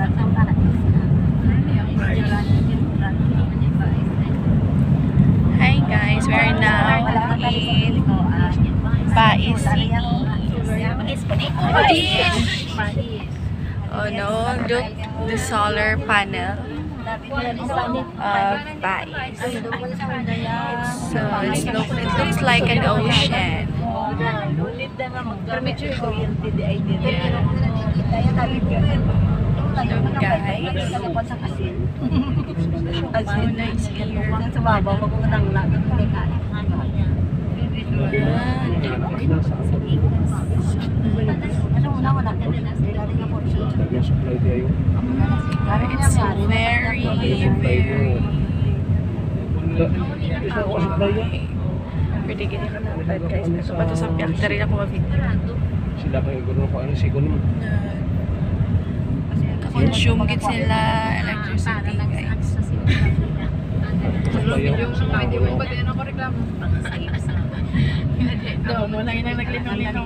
Hi guys, we're now in Bais City. Oh no, look the solar panel of Bais. So it's look, it looks like an ocean. Look guys. Wow, nice here. It's very, very Pwede ganyan ka na guys. So, pato sa piyak na rin ako mag-video. Sila kayo gano'n ko ano sigo naman. Consume git sila electricity guys. Yung Hindi mo ba din ako reklamo? Daw mo lang yung naglinaw-linaw.